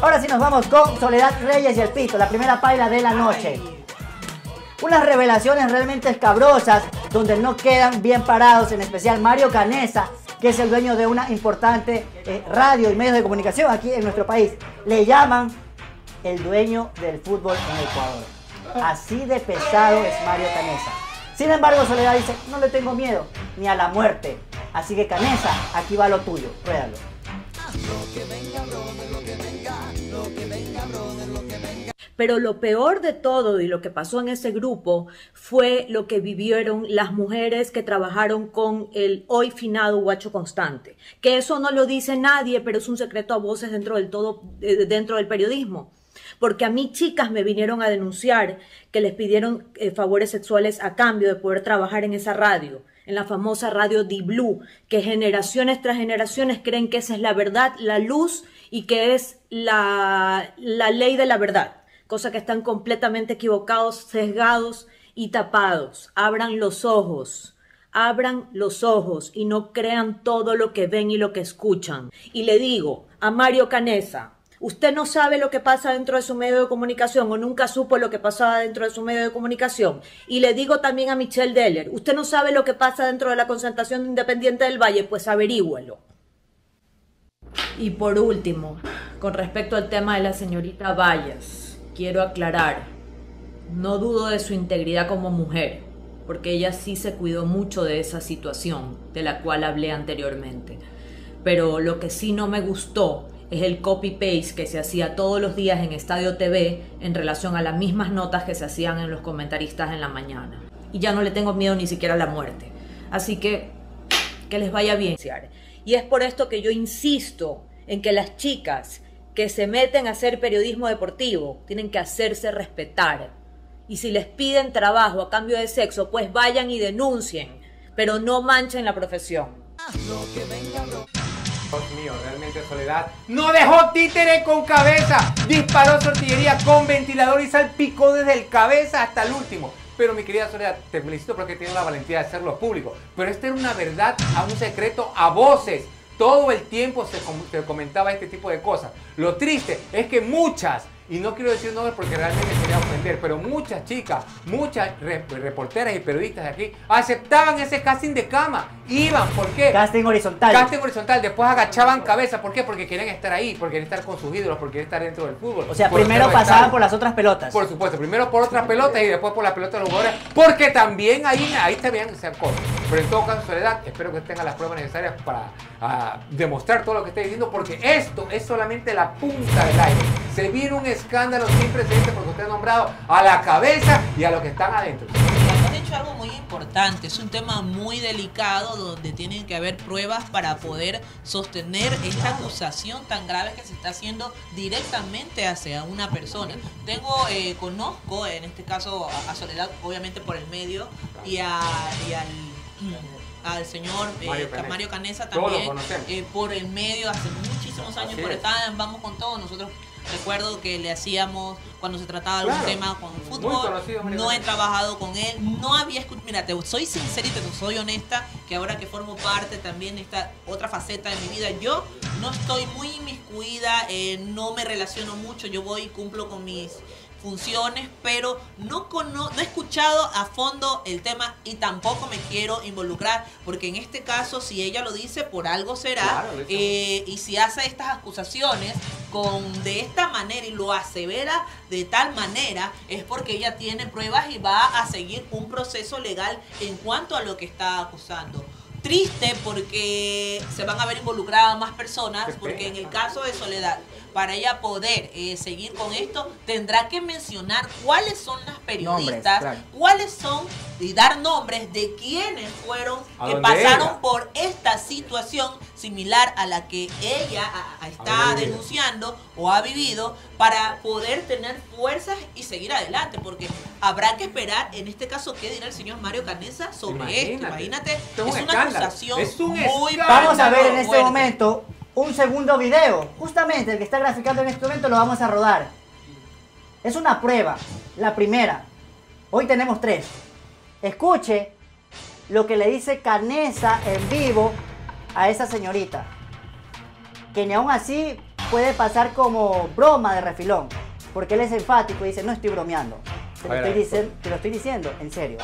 Ahora sí nos vamos con Soledad Reyes y el Pito, la primera paila de la noche. Unas revelaciones realmente escabrosas donde no quedan bien parados, en especial Mario Canesa, que es el dueño de una importante eh, radio y medios de comunicación aquí en nuestro país. Le llaman el dueño del fútbol en Ecuador. Así de pesado es Mario Canesa. Sin embargo, Soledad dice, no le tengo miedo ni a la muerte. Así que Canesa, aquí va lo tuyo. Ruédalo. Pero lo peor de todo y lo que pasó en ese grupo fue lo que vivieron las mujeres que trabajaron con el hoy finado Guacho Constante. Que eso no lo dice nadie, pero es un secreto a voces dentro del todo, eh, dentro del periodismo. Porque a mí chicas me vinieron a denunciar que les pidieron eh, favores sexuales a cambio de poder trabajar en esa radio en la famosa radio Di Blue, que generaciones tras generaciones creen que esa es la verdad, la luz y que es la, la ley de la verdad, cosa que están completamente equivocados, sesgados y tapados. Abran los ojos. Abran los ojos y no crean todo lo que ven y lo que escuchan. Y le digo a Mario Canesa, Usted no sabe lo que pasa dentro de su medio de comunicación o nunca supo lo que pasaba dentro de su medio de comunicación. Y le digo también a Michelle Deller, usted no sabe lo que pasa dentro de la concentración independiente del Valle, pues averígüelo. Y por último, con respecto al tema de la señorita Vallas, quiero aclarar, no dudo de su integridad como mujer, porque ella sí se cuidó mucho de esa situación de la cual hablé anteriormente. Pero lo que sí no me gustó es el copy-paste que se hacía todos los días en Estadio TV en relación a las mismas notas que se hacían en los comentaristas en la mañana. Y ya no le tengo miedo ni siquiera a la muerte. Así que que les vaya bien. Y es por esto que yo insisto en que las chicas que se meten a hacer periodismo deportivo tienen que hacerse respetar. Y si les piden trabajo a cambio de sexo, pues vayan y denuncien, pero no manchen la profesión. Dios mío, realmente Soledad no dejó títere con cabeza. Disparó su artillería con ventilador y salpicó desde el cabeza hasta el último. Pero mi querida Soledad, te felicito porque tienes la valentía de hacerlo público. Pero esta era una verdad a un secreto a voces. Todo el tiempo se, se comentaba este tipo de cosas. Lo triste es que muchas y no quiero decir nombres porque realmente quería ofender, pero muchas chicas, muchas reporteras y periodistas de aquí aceptaban ese casting de cama. Iban, ¿por qué? Casting horizontal. Casting horizontal, después agachaban cabeza, ¿por qué? Porque querían estar ahí, porque querían estar con sus ídolos, porque querían estar dentro del fútbol. O sea, primero pasaban por las otras pelotas. Por supuesto, primero por otras pelotas y después por la pelota de los jugadores, porque también ahí, ahí también se cosas. En todo caso, Soledad, espero que tengan las pruebas necesarias para ah, demostrar todo lo que estoy diciendo, porque esto es solamente la punta del aire. Se viene un escándalo sin precedentes porque usted ha nombrado a la cabeza y a los que están adentro. Has dicho algo muy importante, es un tema muy delicado donde tienen que haber pruebas para poder sostener esta acusación tan grave que se está haciendo directamente hacia una persona. Tengo, eh, conozco en este caso a, Soledad, obviamente por el medio, y, a, al al señor eh, Mario, Canesa. también eh, por el medio hace muchísimos años por estar Vamos con todo nosotros Recuerdo que le hacíamos cuando se trataba de algún tema con fútbol. No he trabajado con él. No había escuchado. Mira, te soy sincera y te soy honesta que ahora que formo parte también de esta otra faceta de mi vida, yo no estoy muy inmiscuida, eh, no me relaciono mucho. Yo voy y cumplo con mis funciones, pero no, no he escuchado a fondo el tema y tampoco me quiero involucrar, porque en este caso, si ella lo dice, por algo será, eh, y si hace estas acusaciones con de esta manera y lo asevera de tal manera, es porque ella tiene pruebas y va a seguir un proceso legal en cuanto a lo que está acusando triste porque se van a ver involucradas más personas, porque en el caso de Soledad, para ella poder eh, seguir con esto, tendrá que mencionar cuáles son las periodistas, cuáles son y dar nombres de quienes fueron que pasaron por esta situación similar a la que ella está denunciando o ha vivido para poder tener fuerzas y seguir adelante, porque habrá que esperar, en este caso, qué dirá el señor Mario Canesa sobre esto. Imagínate, es, una acusación muy Vamos a ver en este momento un segundo video. Justamente el que está graficando en este momento lo vamos a rodar. Es una prueba, la primera. Hoy tenemos tres. Escuche lo que le dice Canesa en vivo a esa señorita. Que ni aún así puede pasar como broma de refilón, porque él es enfático y dice, no estoy bromeando. Te lo, ver, estoy, a ver. dicen- te lo estoy diciendo en serio,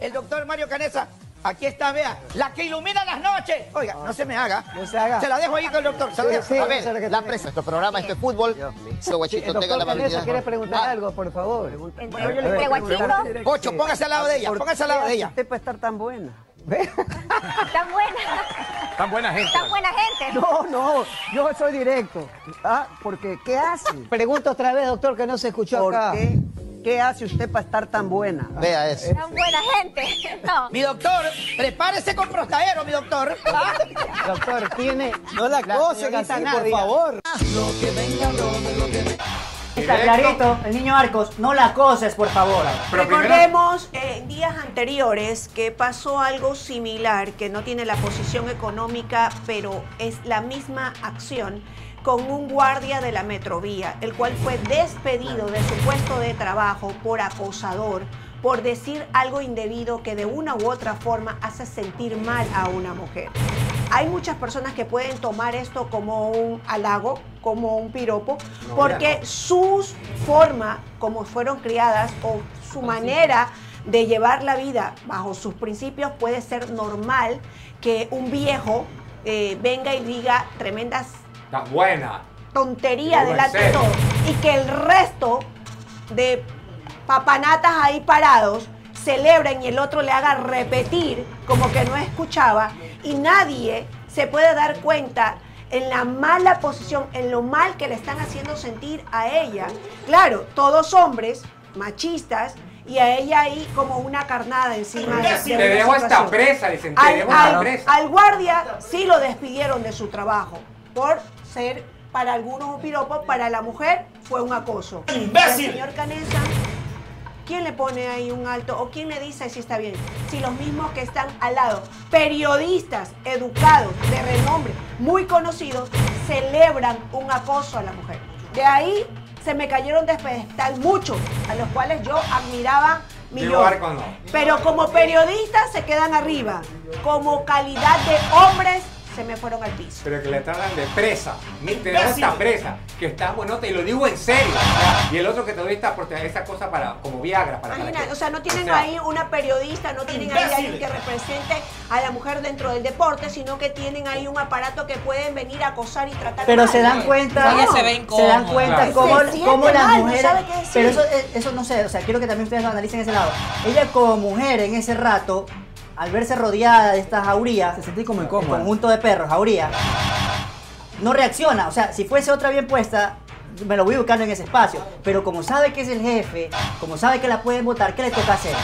El doctor Mario Canesa. Aquí está, vea. La que ilumina las noches. Oiga, no se me haga. No se haga. Se la dejo ahí con el doctor. Se la dejo. sí, a ver, la presa. Nuestro programa, este fútbol. Ese guachito El tenga la doctor Canesa valentía. quiere preguntar Ah, algo, por favor. ¿De guachito? Ocho, póngase al lado de ella. ¿Por Póngase al lado de ella. usted para estar tan buena? Tan buena, Tan buena gente. tan buena gente. No, no, yo soy directo. Ah, porque ¿qué hace? Pregunto otra vez, doctor, que no se escuchó ¿Por acá. qué? ¿Qué hace usted para estar tan buena? Vea eso. Tan buena gente. No. Mi doctor, prepárese con prostaero, mi doctor. Doctor, tiene. No la, La señorita así, por favor. Está Directo. clarito, el niño Arcos, no la coses, por favor. Pero Recordemos eh, en días anteriores que pasó algo similar, que no tiene la posición económica, pero es la misma acción, con un guardia de la Metrovía, el cual fue despedido de su puesto de trabajo por acosador, por decir algo indebido que de una u otra forma hace sentir mal a una mujer. Hay muchas personas que pueden tomar esto como un halago, como un piropo, No, porque ya no. su forma, como fueron criadas, o su manera de llevar la vida bajo sus principios, puede ser normal que un viejo eh, venga y diga tremendas Tan buena. en delante de serio. todo y que el resto de papanatas ahí parados celebren y el otro le haga repetir como que no escuchaba y nadie se puede dar cuenta en la mala posición, en lo mal que le están haciendo sentir a ella. Claro, todos hombres machistas y a ella ahí como una carnada encima de, de Te dejo esta presa, dicen. Te Al, dejo al- presa. al guardia sí lo despidieron de su trabajo por ser para algunos un piropo, para la mujer fue un acoso. ¡Imbécil! El señor Canesa, ¿quién le pone ahí un alto o quién le dice si está bien? Si los mismos que están al lado, periodistas educados, de renombre, muy conocidos, celebran un acoso a la mujer. De ahí se me cayeron de pedestal muchos, a los cuales yo admiraba no. Pero como periodistas se quedan arriba. Como calidad de hombres se me fueron al piso. Pero que le tratan de presa. Te dejo esta presa. Que está buenota y lo digo en serio. y el otro que te doy esta, esta cosa para, como Viagra. Para, para Imagina, que- o sea, no tienen o sea, ahí una periodista, no tienen ahí alguien que represente a la mujer dentro del deporte, sino que tienen ahí un aparato que pueden venir a acosar y tratar Pero mal. se dan cuenta, se ve se dan cuenta Claro. cómo, cómo las mal, mujeres, pero eso, eh, eso no sé, o sea, quiero que también ustedes lo analicen ese lado. Ella como mujer en ese rato, al verse rodeada de esta jauría, Se sentí como incómoda. conjunto de perros, jauría, no reacciona, o sea, si fuese otra bien puesta, me lo voy buscando en ese espacio, pero como sabe que es el jefe, como sabe que la pueden votar, ¿qué le toca hacer?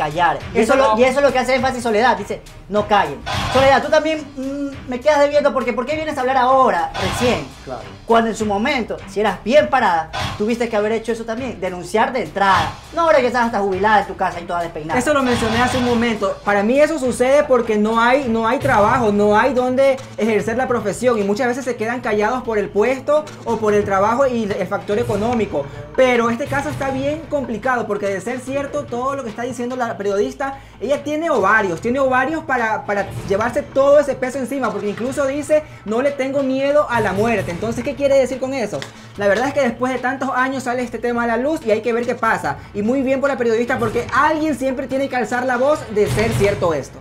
Callar. Y eso, lo- y eso es lo que hace énfasis Soledad. Dice, no callen. Soledad, tú también mm, me quedas debiendo porque ¿por qué vienes a hablar ahora, recién? Claro. Cuando en su momento, si eras bien parada, tuviste que haber hecho eso también, denunciar de entrada. No ahora que estás hasta jubilada en tu casa y toda despeinada. Eso lo mencioné hace un momento. Para mí eso sucede porque no hay, no hay trabajo, no hay donde ejercer la profesión y muchas veces se quedan callados por el puesto o por el trabajo y el factor económico. Pero este caso está bien complicado porque de ser cierto todo lo que está diciendo la periodista, ella tiene ovarios, tiene ovarios para, para llevarse todo ese peso encima porque incluso dice no le tengo miedo a la muerte. Entonces, ¿qué quiere decir con eso? La verdad es que después de tantos años sale este tema a la luz y hay que ver qué pasa. Y muy bien por la periodista porque alguien siempre tiene que alzar la voz de ser cierto esto.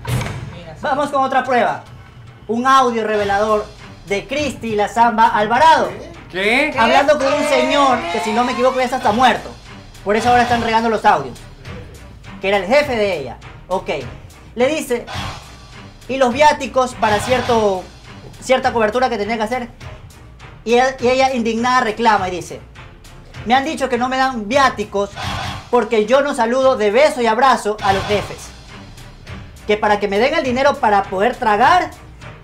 Vamos con otra prueba. Un audio revelador de Cristi La Zamba Alvarado. ¿Qué? Hablando con un señor que si no me equivoco ya está hasta muerto. Por eso ahora están regando los audios. Que era el jefe de ella. Ok. Le dice, y los viáticos para cierto, cierta cobertura que tenía que hacer. Y, él- y ella indignada reclama y dice, me han dicho que no me dan viáticos porque yo no saludo de beso y abrazo a los jefes. Que para que me den el dinero para poder tragar,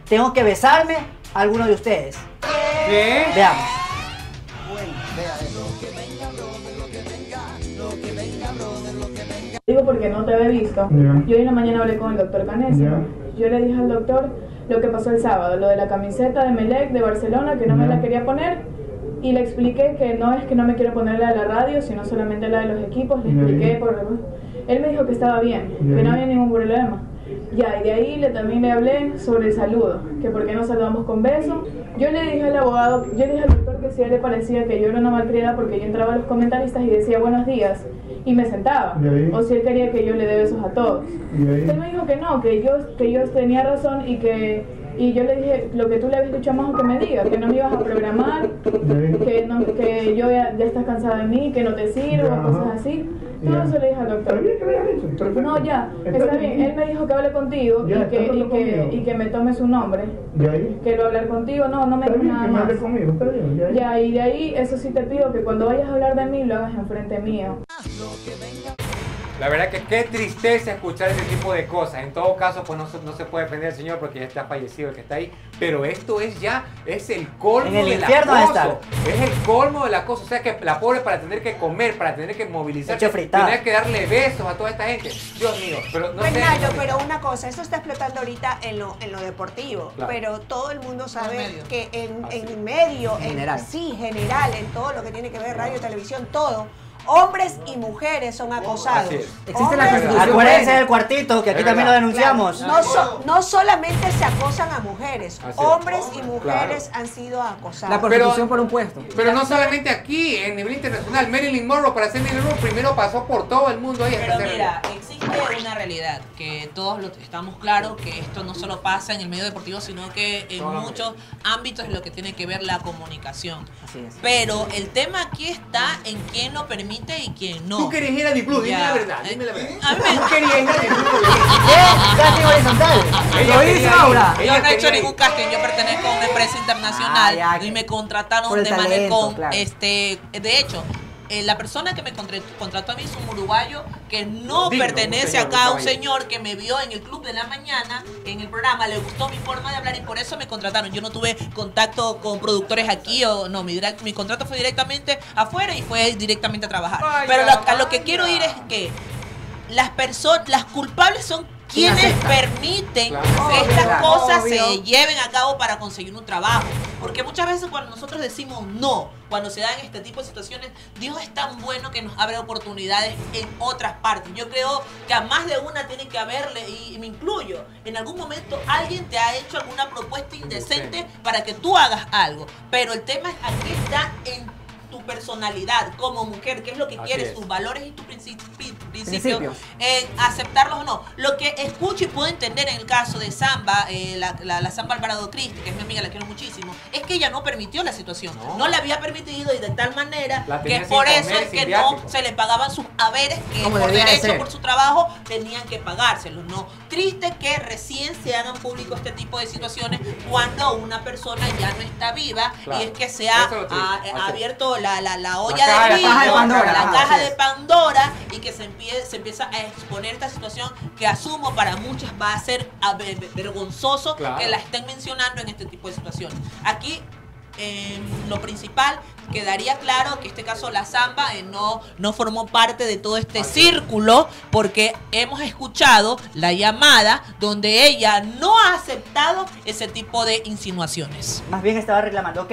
tengo que besarme a alguno de ustedes. ¿Qué? Veamos. Digo porque no te había visto. Yo hoy en la mañana hablé con el doctor Canesa. Yo le dije al doctor lo que pasó el sábado, lo de la camiseta de Melec de Barcelona, que no me la quería poner. Y le expliqué que no es que no me quiero poner la de la radio, sino solamente la de los equipos. Le expliqué por... Él me dijo que estaba bien, que no había ningún problema. Ya, y de ahí le, también le hablé sobre el saludo, que por qué no saludamos con beso. Yo le dije al abogado, yo le dije al doctor que si a él le parecía que yo era una malcriada porque yo entraba a los comentaristas y decía buenos días y me sentaba. ¿Y? O si él quería que yo le dé besos a todos. Él me dijo que no, que yo, que yo tenía razón y que y yo le dije lo que tú le habías dicho a Majo que me diga, que no me ibas a programar, que, no, que yo ya, ya estás cansada de mí, que no te sirvo, Ya, cosas así. Todo Ya. eso le dije al doctor. Bien que le hayas dicho, perfecto. No, ya, Está está bien. bien. Él me dijo que hable contigo Ya, y, que, y, que, y que me tome su nombre. ¿Y ahí? Que lo hablar contigo, no, no me bien nada que me más. hable conmigo, está bien. ¿Y ahí? Ya, y de ahí, eso sí te pido que cuando vayas a hablar de mí lo hagas enfrente mío. La verdad que qué tristeza escuchar ese tipo de cosas. En todo caso, pues no, se- no se puede defender al señor porque ya está fallecido el que está ahí. Pero esto es ya, es el colmo En el del infierno acoso. Es el colmo del acoso. O sea que la pobre para tener que comer, para tener que fritada. tener que darle besos a toda esta gente. Dios mío, pero no sé. Bernardo, pero una cosa, esto está explotando ahorita en lo, en lo deportivo, Claro. pero todo el mundo sabe medio. que en, Así. en medio, En en general. sí, general, en todo lo que tiene que ver radio, televisión, todo, hombres y mujeres son acosados. Existe la constitución. Acuérdense del cuartito, que aquí Es también lo denunciamos. No, so- no solamente se acosan a mujeres, hombres y mujeres han sido acosados. La prostitución por un puesto. Pero no solamente aquí, en nivel internacional, Marilyn Monroe, para ser Marilyn Monroe, primero pasó por todo el mundo ahí Pero mira, existe una realidad que todos lo, estamos claros que esto no solo pasa en el medio deportivo, sino que en muchos ámbitos es lo que tiene que ver la comunicación. Así es. Pero el tema aquí está en quién lo permite y quién no. Tú querías ir a Di Blue, dime la verdad, dime la verdad. A mí me- Tú querías ir a. ¿Qué? Casting horizontal. Lo ir, ahora. Yo no he hecho ningún casting, yo pertenezco a una empresa internacional Ah, ya. y me contrataron de manera con claro. este de hecho eh, la persona que me contra- contrató a mí es un uruguayo que no Digno, pertenece un señor, acá a un señor que me vio en el club de la mañana, en el programa, le gustó mi forma de hablar y por eso me contrataron. Yo no tuve contacto con productores aquí o no, mi, direct- mi contrato fue directamente afuera y fue directamente a trabajar. Vaya, Pero lo- a lo que quiero ir es que las personas, las culpables son quienes permiten Claro. que estas cosas Obvio. se lleven a cabo para conseguir un trabajo. Porque muchas veces cuando nosotros decimos no, cuando se dan este tipo de situaciones, Dios es tan bueno que nos abre oportunidades en otras partes. Yo creo que a más de una tiene que haberle, y me incluyo, en algún momento alguien te ha hecho alguna propuesta indecente para que tú hagas algo. Pero el tema es aquí está en tu personalidad como mujer, qué es lo que Así quieres, es. tus valores y tus princi- pri- principios, Principios. en aceptarlos o no. Lo que escucho y puedo entender en el caso de Samba, eh, la, la, la Samba Alvarado Cristi, que es mi amiga, la quiero muchísimo, es que ella no permitió la situación. No. No, la había permitido y de tal manera La que por eso es que viático. no se le pagaban sus haberes que Como por de derecho, ser. por su trabajo, tenían que pagárselos. No. Triste que recién se hagan público este tipo de situaciones cuando una persona ya no está viva Claro. y es que se ha, ha- es. abierto la, la, la olla caja- del la caja de Pandora, la caja de. Pandora y que se, empie- se empieza a exponer esta situación que asumo para muchas va a ser vergonzoso Claro. que la estén mencionando en este tipo de situaciones. Aquí eh, lo principal quedaría claro que este caso la Zamba eh, no, no formó parte de todo este círculo porque hemos escuchado la llamada donde ella no ha aceptado ese tipo de insinuaciones. Más bien estaba reclamando, ok.